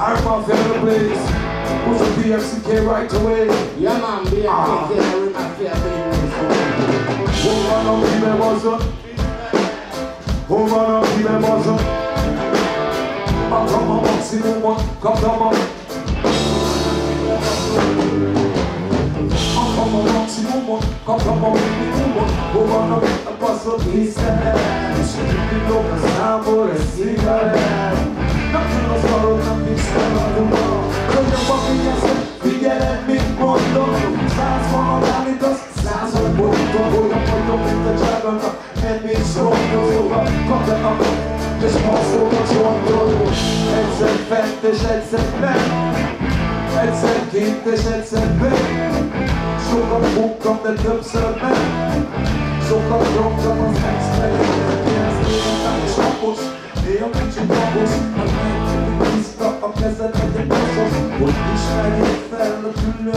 I'm my favorite place. Put some BFCK right away. Yeah, man, BFCK, I'm my favorite Hold on up, keep it muscle. Hold on up, keep. I come up, I see the one, come come up. Come on, I see the one, come come on I come on, he said. She keep it low, I'm for a cigarette. Mission Europa kommt der Kopf des Postulation durch. Jetzt entfernt dich, jetzt entfernt. Jetzt entgeht dich, jetzt entfernt. So kommt Buch, der Tipps-Element. So kommt Rum, kommt uns Experiment. Jetzt Fokus, der Menschen Fokus. Man merkt, du bist doch am besten mit dem Kosmos. Und ich meine Fälle, Kühle,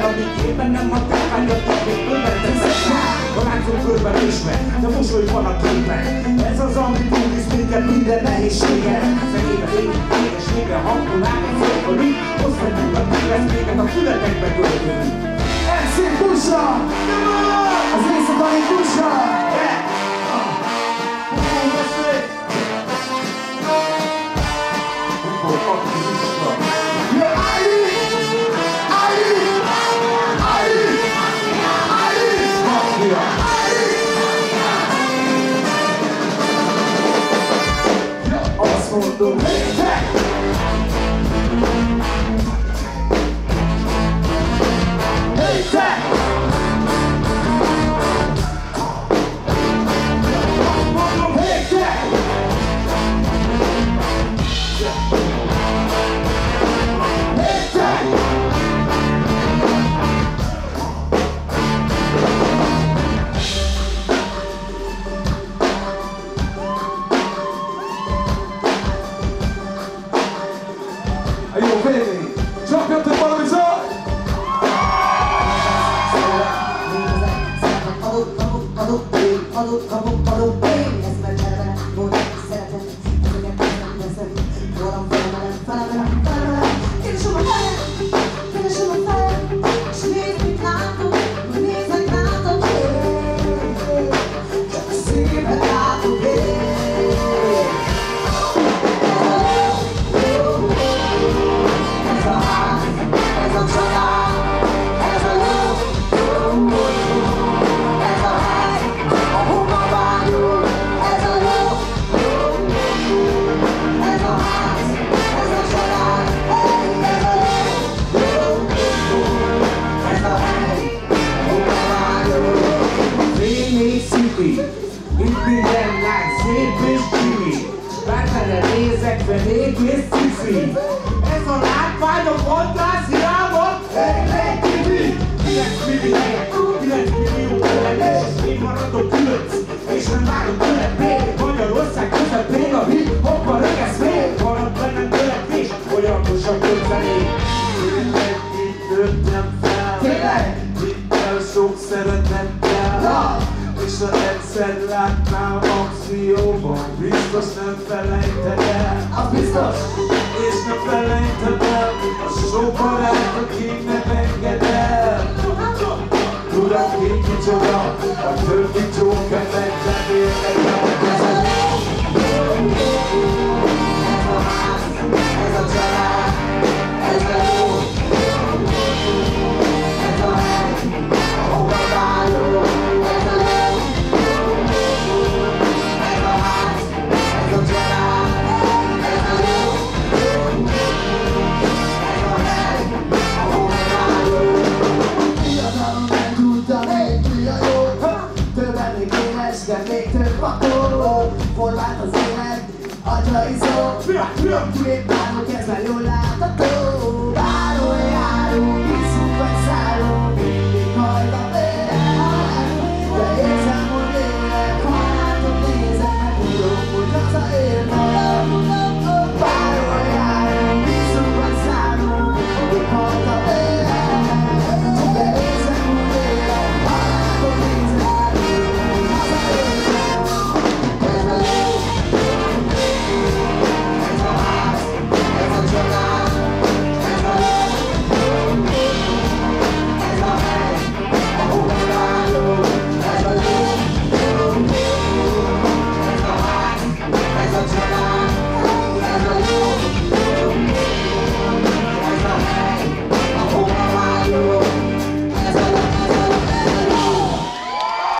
vége Amíg éppen nem adták vágyattak, még A láncom körben ismer, de mosoly van a képen Ez az, ami túlvisz minket minden nehézségen Fenébe végig, édességen, hangul áll egy fölfölünk Oszthatjuk a tűzleszméket a fületekbe költünk MC Busa! Az éjszakai Busa! Jó, to be. Itt minden lány szép és csini Bármere nézek fenék és cici Ez a látványok podcast hiába Hey, hey, Tibi! 9 millió 9 millió ellenes Én maradok különc, és nem várok még Magyarország közepén a hip-hopba rögesz még Marad bennem törekvés, folyamatosan közelék Én egyik nőttem fel Tényleg? Hittel sok szeretettel! És ha egyszer látnál akcióban Biztos nem felejted el. Az biztos! És nem felejted el A sok barát, aki nem enged el. Tudom ki kicsoda Pure, pure, pure, pure, pure, pure, pure, pure,